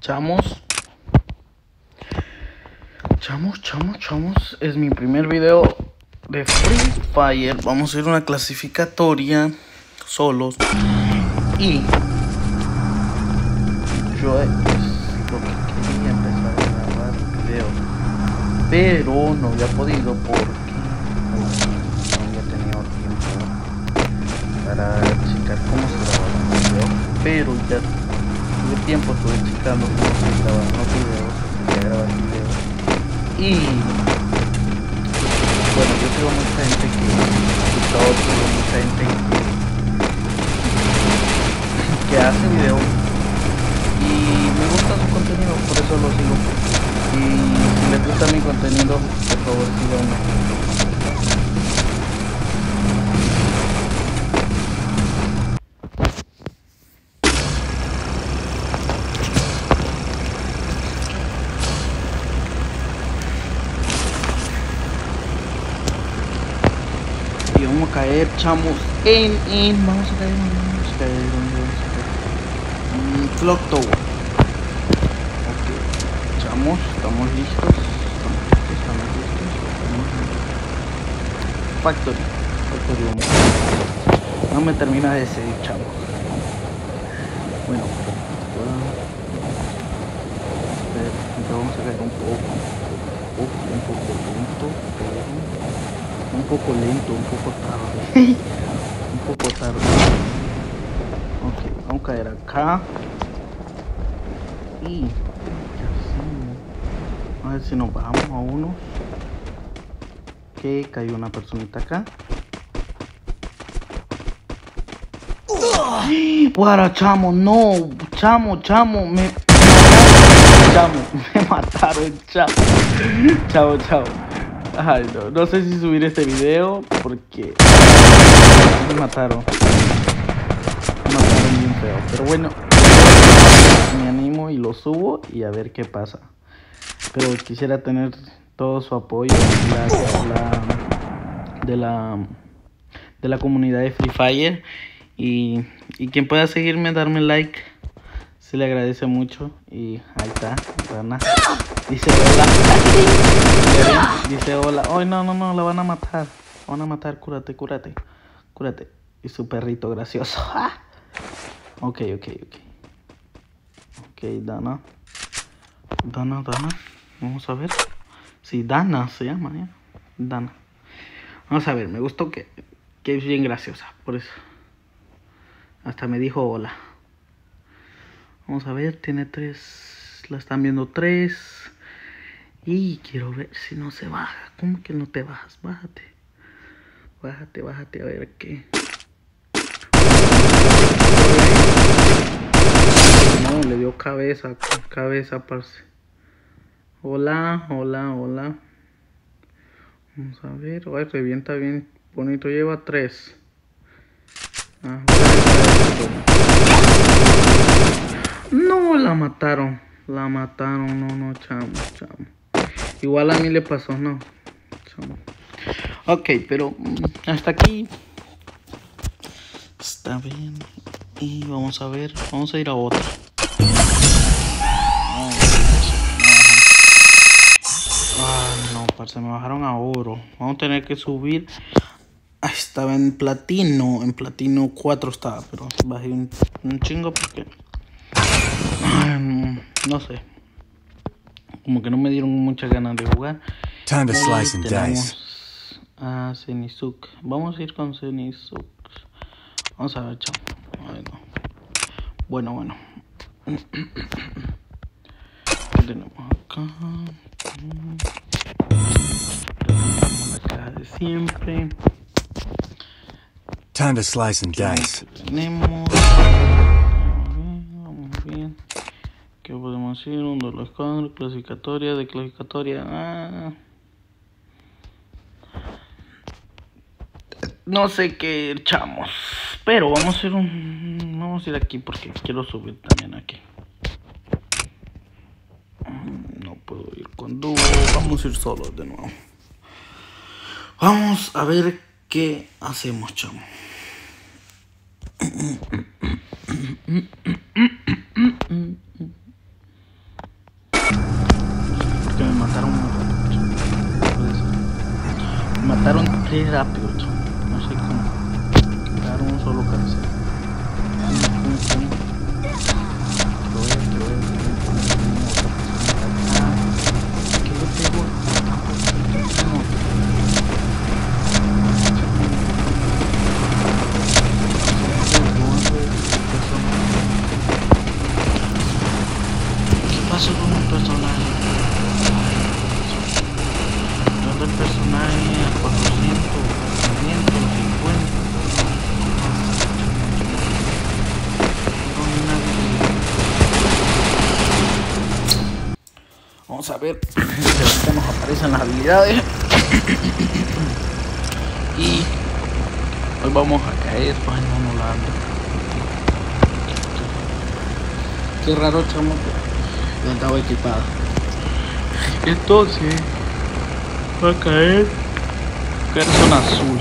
Chamos. Chamos, chamos, chamos. Es mi primer video de Free Fire. Vamos a hacer una clasificatoria solos. Y yo es lo que quería empezar a grabar videos. Pero no había podido porque no había tenido tiempo para checar cómo se grababa un video. Pero ya tiempo, estuve checando cómo se grababan los videos, quería videos. Y bueno, yo sigo mucha gente que TikTok, sigo mucha gente que, que hace videos y me gusta su contenido, por eso lo sigo. Y si les gusta mi contenido, por favor síganme. Y vamos a caer, chamos, en, en, vamos a caer, vamos a caer, ¿dónde vamos a caer? Mm, Clock Tower. Ok, chamos, estamos listos, estamos listos, estamos listos. Factory, Factory, vamos. No me termina de decidir, chamos. Bueno, vamos a caer un poco, un poco, un poco pero un poco lento, un poco tarde. un poco tarde. Ok, vamos a caer acá. Y. A ver si nos bajamos a uno. Que cayó una personita acá. Guara, chamo, no, chamo, chamo, me. Chamo, me mataron, chamo. Chao, chao. No sé si subir este video porque me mataron. Me mataron bien feo. Pero bueno, me animo y lo subo y a ver qué pasa. Pero quisiera tener todo su apoyo la, la- de la de la comunidad de Free Fire y, y quien pueda seguirme darme like se le agradece mucho y ahí está Rana dice hola dice hola ay no no no la van a matar. La van a matar. Cúrate cúrate. Cúrate. Y su perrito gracioso. Ok ok ok. Ok Dana. Dana Dana. Vamos a ver. Sí Dana se llama ya Dana. Vamos a ver me gustó que que es bien graciosa por eso. Hasta me dijo hola Vamos a ver, tiene tres. La están viendo tres. Y quiero ver si no se baja. ¿Cómo que no te bajas? Bájate. Bájate, bájate a ver qué. No, le dio cabeza, cabeza, parce. Hola, hola, hola. Vamos a ver. Ay, revienta bien bonito. Lleva tres. Ah, no, la mataron. La mataron. No, no, chamo, chamo. Igual a mí le pasó, no. Ok, pero mm, hasta aquí. Está bien. Y vamos a ver. Vamos a ir a otra. Ah, no, parce, me bajaron a oro. Vamos a tener que subir. Ah, estaba en platino. En platino 4 estaba, pero bajé un, un chingo porque. Ay, no sé. Como que no me dieron muchas ganas de jugar. Time to slice and dice. tenemos A Zenizuk. Vamos a ir con Zenizuk. Vamos a ver, chao. Bueno, bueno. ¿Qué tenemos acá? Tenemos la caja de siempre. Time to slice and dice. ¿Qué tenemos? ¿Qué podemos decir? Un dolor escuadro, clasificatoria, de clasificatoria. Ah. No sé qué echamos. Pero vamos a hacer un. Vamos a ir aquí porque quiero subir también aquí. No puedo ir con dúo. Vamos a ir solos de nuevo. Vamos a ver qué hacemos, chamo. mataram três terapeutas. Aparecen las habilidades. y hoy vamos a caer. Ay, no, no la ando. Qué raro, chamo, que no estaba equipada. Entonces, va a caer persona azul.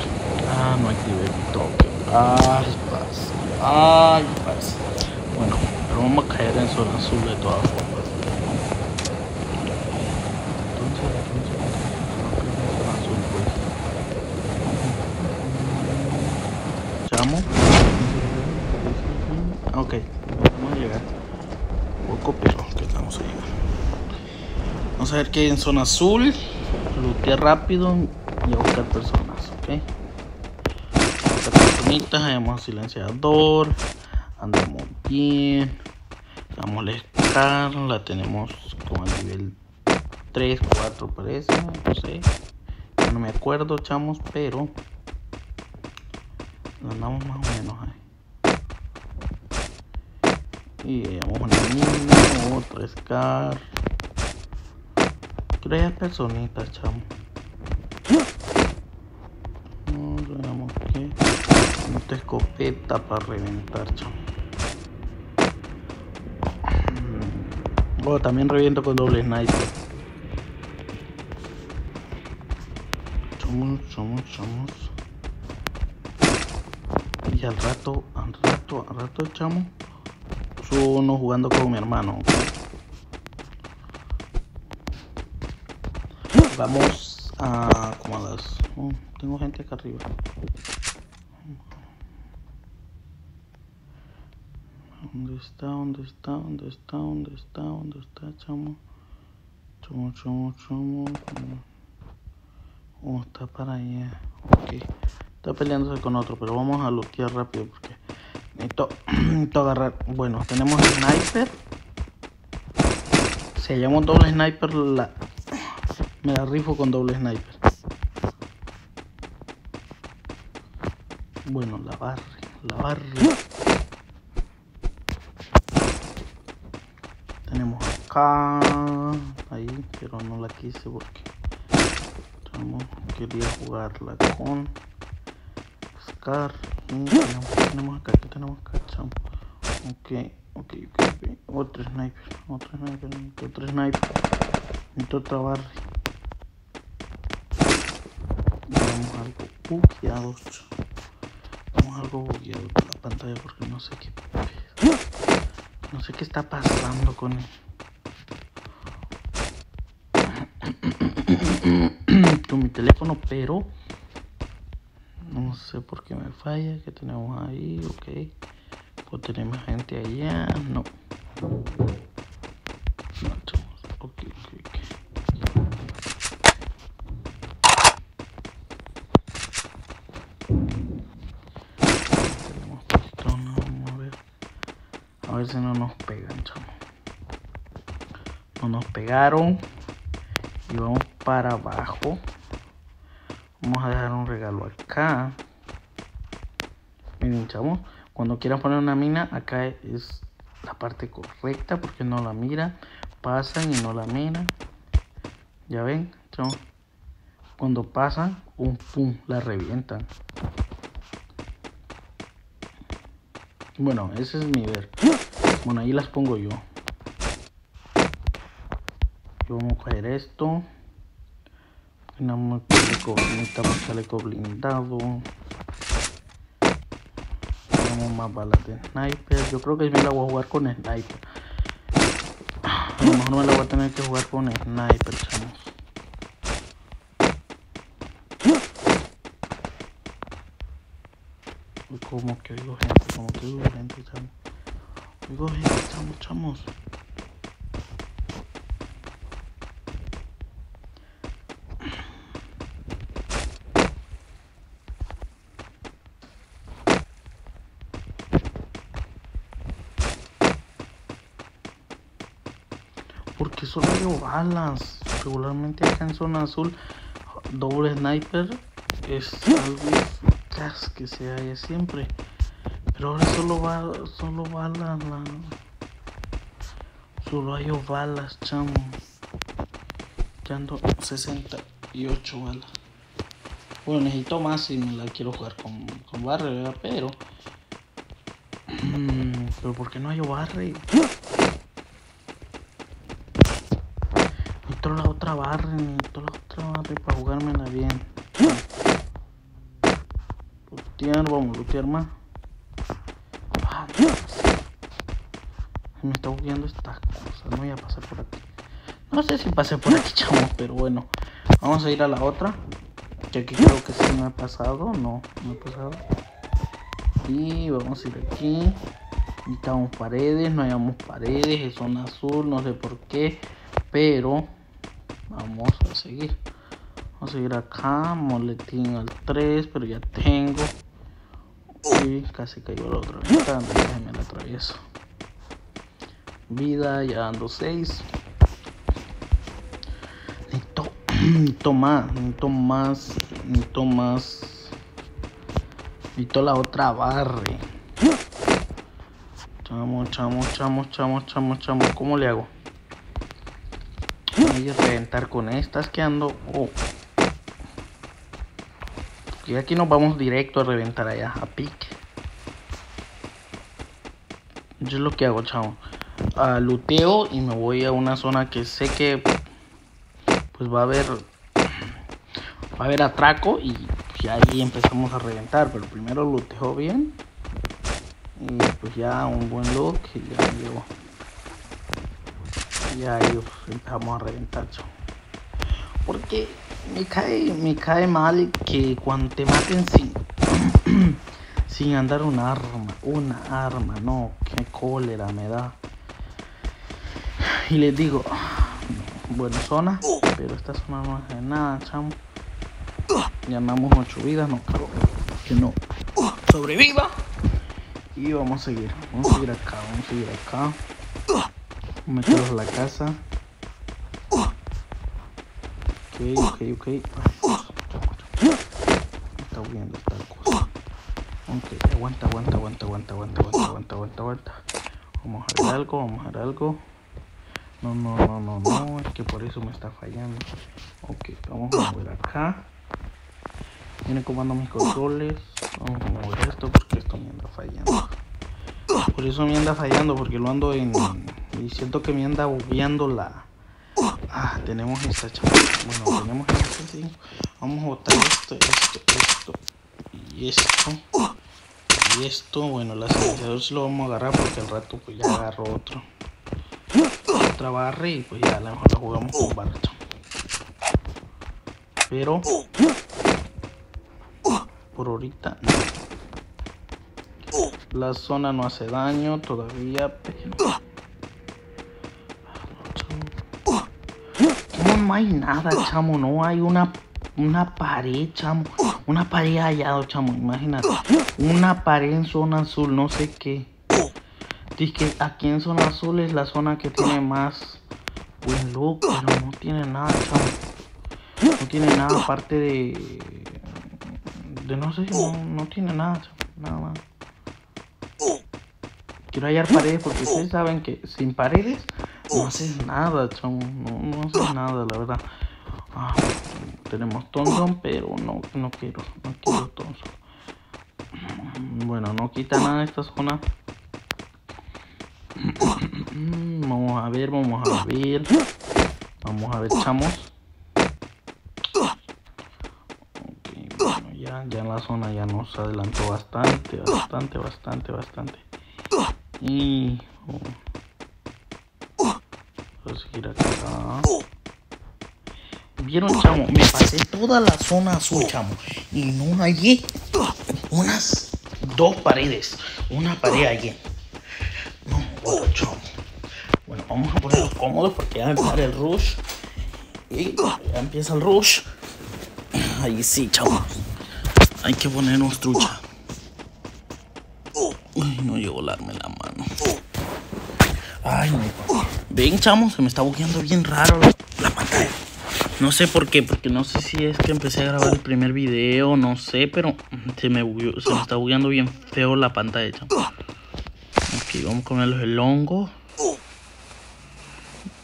Ah, no activé el toque. Ay, pasa. Ay, pasa. Bueno, pero vamos a caer en zona azul de todas formas. Entonces, entonces, entonces, zona azul, pues. Chamo. Ok, vamos a llegar. Poco, pero que estamos a llegar. Vamos a ver qué hay en zona azul. Lootear rápido y a buscar personas, ok. Personitas, hagamos silenciador. Andamos bien. Vamos a escar, la tenemos como a nivel 3, 4 parece, no sé. Ya no me acuerdo, chamos, pero andamos más o menos ahí. Y vamos a una mina, otra Scar. Tres personitas, chamo. No, veamos que. Esta escopeta para reventar, chamo. Mm. Oh, también reviento con doble sniper. Chamos, chamos, chamos. Y al rato, al rato, al rato, chamo uno jugando con mi hermano. Vamos a como. Oh, tengo gente acá arriba. ¿Dónde está? ¿Dónde está? ¿Dónde está? ¿Dónde está? ¿Dónde está, chamo? Chamo, chamo, chamo. Oh, está para allá. Ok. Está peleándose con otro, pero vamos a lootear rápido porque Necesito, necesito agarrar. Bueno, tenemos sniper. Si hallamos doble sniper, la, me la rifo con doble sniper. Bueno, la barre, la barre. Tenemos acá, ahí, pero no la quise porque quería jugarla con Scar. Tenemos, tenemos acá, ¿qué tenemos acá, chamo? Ok, ok, ok. Otro sniper, otro sniper, otro sniper. Otra barra. Vamos algo bugueado. Vamos algo bugueado con la pantalla porque no sé qué. No sé qué está pasando con él. con mi teléfono, pero no sé por qué me falla que tenemos ahí ok pues tenemos gente allá no y vamos para abajo. Vamos a dejar un regalo acá. Miren chavos cuando quieran poner una mina acá es la parte correcta porque no la miran pasan y no la miran. Ya ven chavos cuando pasan un pum la revientan. Bueno ese es mi ver. Bueno ahí las pongo yo vamos a coger esto tenemos chaleco, necesitamos chaleco blindado. Tenemos más balas de sniper. Yo creo que me la voy a jugar con sniper. A lo mejor me la voy a tener que jugar con sniper, chamos. como que oigo gente, como que oigo gente, chamo. Oigo gente, chamos, chamos. Porque solo hay balas. Regularmente acá en zona azul, doble sniper es algo que se haya siempre. Pero ahora solo va, solo balas, la... solo hay balas, chamo. Ya ando 68 balas. Bueno, necesito más si me la quiero jugar con, con barre, ¿verdad? Pero... Pero ¿por qué no hay barre? Necesito la otra barra, necesito la otra barra para jugármela bien. Lutear, vamos lutear más. Ah, me está bugueando esta cosa, no voy a pasar por aquí. No sé si pasé por aquí, chavos, pero bueno. Vamos a ir a la otra. Que aquí creo que sí me ha pasado. No, no ha pasado. Y vamos a ir aquí. Necesitamos paredes, no hayamos paredes, es zona azul, no sé por qué. Pero vamos a seguir. Vamos a seguir acá. Moletín al 3, pero ya tengo. Uy, casi cayó la otra ventana. Déjame la atravieso. Vida, ya ando 6. Necesito, necesito más, necesito más, necesito más. Necesito la otra barre. Chamo, chamo, chamo, chamo, chamo, chamo. ¿Cómo le hago? Reventar con estas que ando. Oh. Y aquí nos vamos directo a reventar allá, a pique. Yo es lo que hago, chavo. Uh, luteo y me voy a una zona que sé que pues va a haber va a haber atraco y ya ahí empezamos a reventar. Pero primero luteo bien. Y pues ya un buen look y ya llevo. Ya ahí empezamos a reventar. Porque me cae, me cae mal que cuando te maten sin, sin andar un arma, una arma, no, qué cólera me da. Y les digo, buena zona, pero esta zona no hace nada, chamo. Llamamos ocho vidas, no creo que no sobreviva. Y vamos a seguir, vamos a seguir acá, vamos a seguir acá. Meterlos a la casa. Ok, ok, ok. Está huyendo esta cosa. Ok, aguanta, aguanta, aguanta, aguanta, aguanta, aguanta, aguanta, aguanta. Vamos a ver algo, vamos a ver algo. No, no, no, no, no, es que por eso me está fallando. Ok, vamos a mover acá. Viene comando mis controles. Vamos a mover esto porque esto me anda fallando. Por eso me anda fallando, porque lo ando en... Y siento que me anda bugueando la... Ah, tenemos esta chapa. Bueno, tenemos esta, sí. Vamos a botar esto, esto, esto y esto. Y esto, bueno, el acelerador sí lo vamos a agarrar porque al rato pues ya agarro otro. Otra barra y pues ya a lo mejor la jugamos con barra. Pero por ahorita no. La zona no hace daño todavía, pero no hay nada, chamo. No hay una, una pared, chamo. Una pared allá, chamo. Imagínate. Una pared en zona azul, no sé qué. Dice que aquí en zona azul es la zona que tiene más buen look, pero no tiene nada, chamo. No tiene nada aparte de. De no sé, no, no tiene nada, chamo. Nada más. Quiero hallar paredes porque ustedes saben que sin paredes no haces nada, chamo. No, no haces nada, la verdad. Ah, tenemos Thompson, pero no, no quiero. No quiero Thompson. Bueno, no quita nada esta zona. Vamos a ver, vamos a ver. Vamos a ver, chamos. Ya, ya en la zona ya nos adelantó bastante, bastante, bastante, bastante. Y... Oh. Voy a seguir acá. Vieron, chamo, me pasé toda la zona azul, chamo. Y no hallé unas dos paredes. Una pared allí. No, bueno, chamo. Bueno, vamos a ponernos cómodos porque ya va a empezar el rush. Y ya empieza el rush. Ahí sí, chamo. Hay que ponernos trucha. Uy, no llevo volarme la mano. Ay, no. Ven, chamo, se me está bugueando bien raro la pantalla. No sé por qué, porque no sé si es que empecé a grabar el primer video, no sé, pero se me, se está bugueando bien feo la pantalla, chamo. Ok, vamos a comerlos el hongo.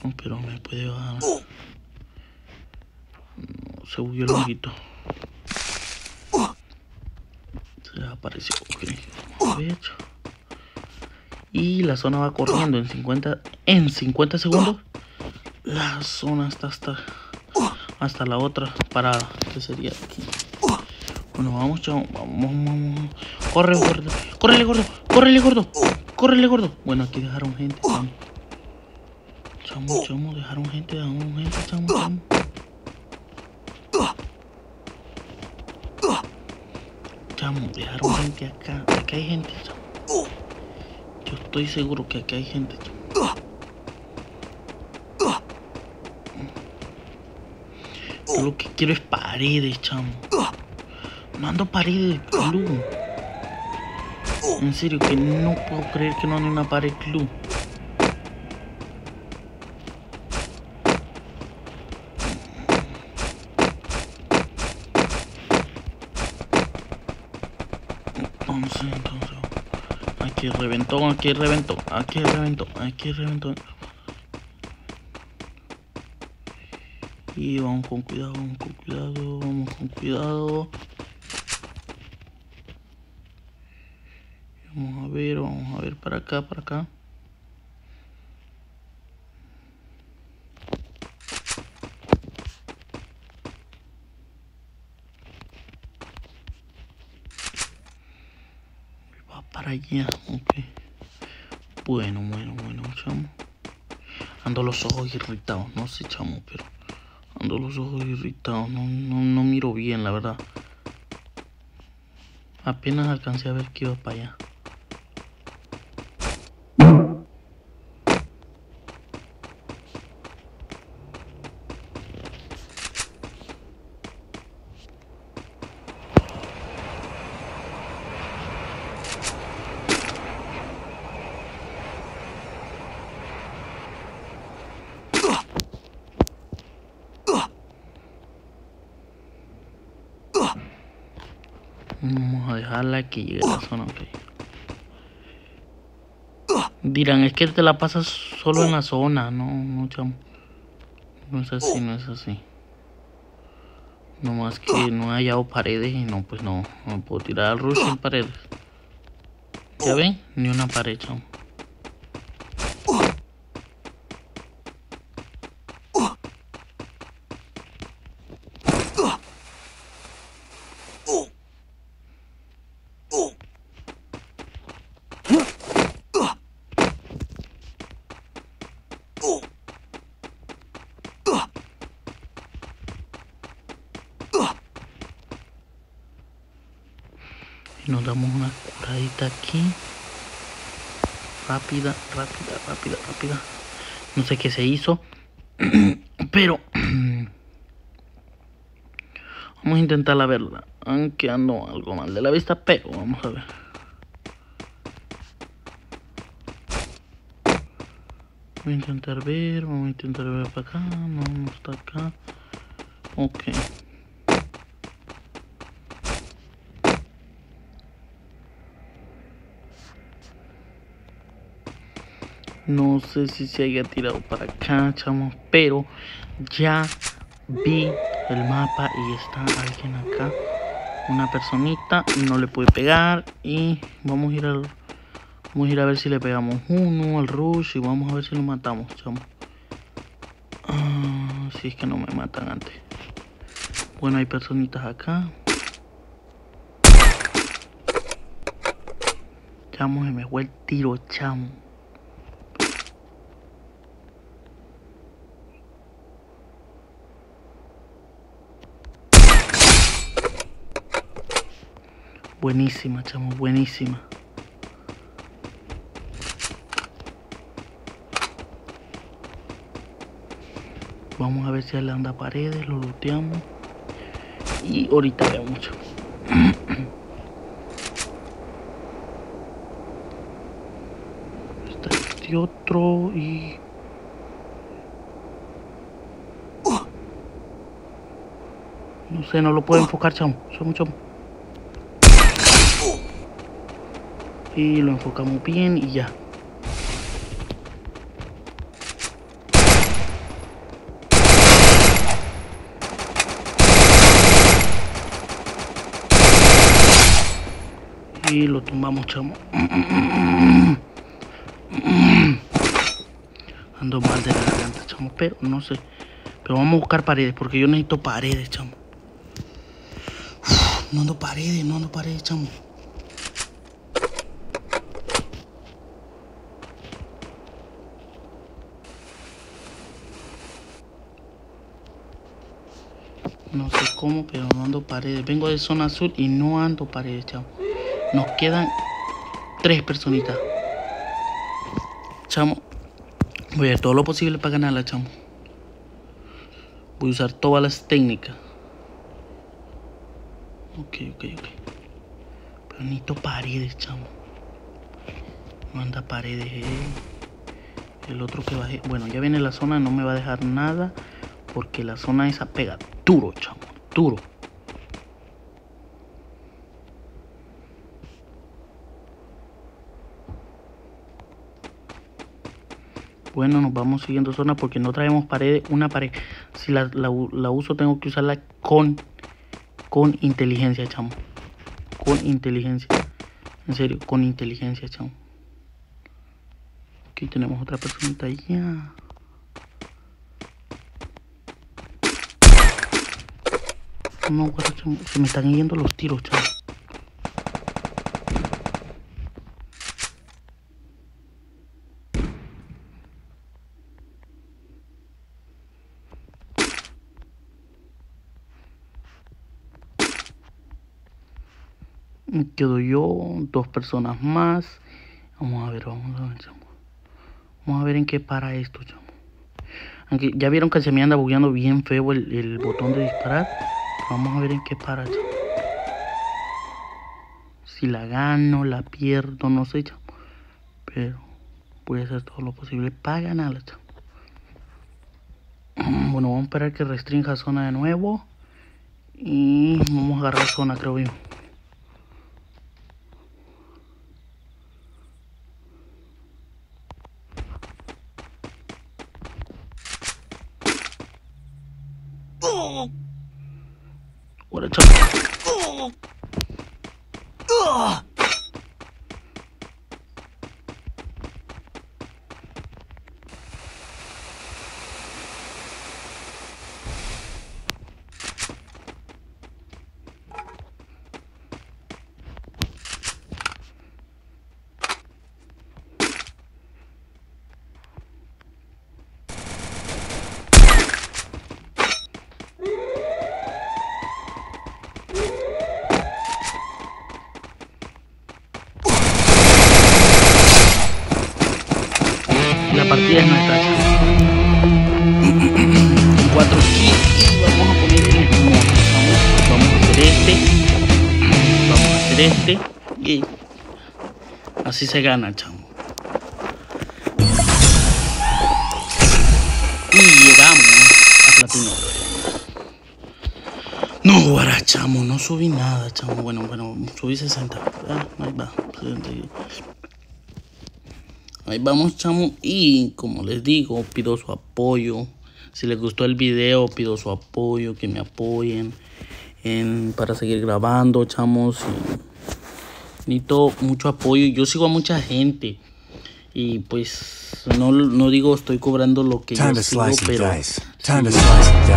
No, pero me puede bajar. No, se bugueó el honguito. Se desapareció, ok. Y la zona va corriendo en 50 en 50 segundos. La zona está hasta hasta la otra parada que sería aquí. Bueno vamos chamo vamos vamos. Corre gordo córrele gordo córrele gordo córrele gordo. Bueno aquí dejaron gente chamo. Chamo, chamo dejaron gente dejaron gente chamo chamo. Chamo dejaron gente acá acá hay gente chamo estoy seguro que aquí hay gente. Yo lo que quiero es paredes, chamo. No ando paredes, club. En serio, que no puedo creer que no ande una pared club. Entonces, entonces. Aquí reventó, aquí reventó, aquí reventó, aquí reventó. Y vamos con cuidado, vamos con cuidado, vamos con cuidado. Vamos a ver, vamos a ver para acá, para acá. para allá, ok. Bueno, bueno, bueno, chamo. Ando los ojos irritados, no sé, chamo, pero ando los ojos irritados, no, no, no miro bien, la verdad. Apenas alcancé a ver que iba para allá. Vamos a dejarla que llegue a la zona, ok. Dirán, es que te la pasas solo en la zona, no, no, chamo. No es así, no es así. No más que no he hallado paredes y no, pues no, no puedo tirar al rush sin paredes. ¿Ya ven? Ni una pared, chamo. Nos damos una curadita aquí. Rápida, rápida, rápida, rápida. No sé qué se hizo. Pero vamos a intentar la verdad. Aunque ando algo mal de la vista, pero vamos a ver. Voy a intentar ver, vamos a intentar ver para acá, no, no está acá. Ok. No sé si se haya tirado para acá, chamos, pero ya vi el mapa y está alguien acá. Una personita, no le puede pegar y vamos a ir al vamos a ir a ver si le pegamos uno al rush y vamos a ver si lo matamos, chamo. Ah, si es que no me matan antes. Bueno, hay personitas acá. Chamo, se me fue el tiro, chamo. Buenísima, chamo, buenísima. Vamos a ver si le anda paredes, lo looteamos. Y ahorita vemos. chamo. Está este otro y... No sé, no lo puedo enfocar, chamo. Chamo, chamo. Y lo enfocamos bien y ya. Y lo tumbamos, chamo. Ando mal de la garganta, chamo. Pero no sé. Pero vamos a buscar paredes porque yo necesito paredes, chamo. No ando paredes, no ando paredes, chamo. No sé cómo, pero no ando paredes. Vengo de zona azul y no ando paredes, chamo. Nos quedan tres personitas. Chamo. Voy a hacer todo lo posible para ganarla, chamo. Voy a usar todas las técnicas. Ok, ok, ok. Pero necesito paredes, chamo. No anda paredes, eh. El otro que bajé. Bueno, ya viene la zona, no me va a dejar nada. Porque la zona esa pega duro, chamo. Duro. Bueno, nos vamos siguiendo zona porque no traemos paredes. Una pared. Si la, la, la uso, tengo que usarla con, con inteligencia, chamo. Con inteligencia. En serio, con inteligencia, chamo. Aquí tenemos otra personita allá. No. Se me están yendo los tiros. Me quedo yo, dos personas más. Vamos a ver, vamos a ver, chamo. Vamos a ver en qué para esto, chamo. Aunque ya vieron que se me anda bugueando bien feo el, el botón de disparar. Vamos a ver en qué para, chamo. Si la gano, la pierdo, no sé, chamo. Pero voy a hacer todo lo posible para ganarla, chamo. Bueno, vamos a esperar que restrinja zona de nuevo. Y vamos a agarrar zona, creo yo. Ahora, chamo. La así se gana, chamo. Y llegamos a platino. No, guara, chamo, no subí nada, chamo. Bueno, bueno, subí 60. Ah, ahí va. 60. Ahí vamos, chamo. Y como les digo, pido su apoyo. Si les gustó el video, pido su apoyo, que me apoyen en, para seguir grabando, chamos. Necesito mucho apoyo. Yo sigo a mucha gente. Y pues no, no digo estoy cobrando lo que Time yo sigo, pero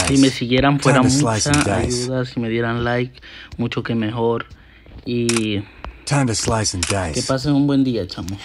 si me siguieran fuera mucha ayuda, si me dieran like, mucho que mejor. Y Time to slice and que pasen un buen día, chamos.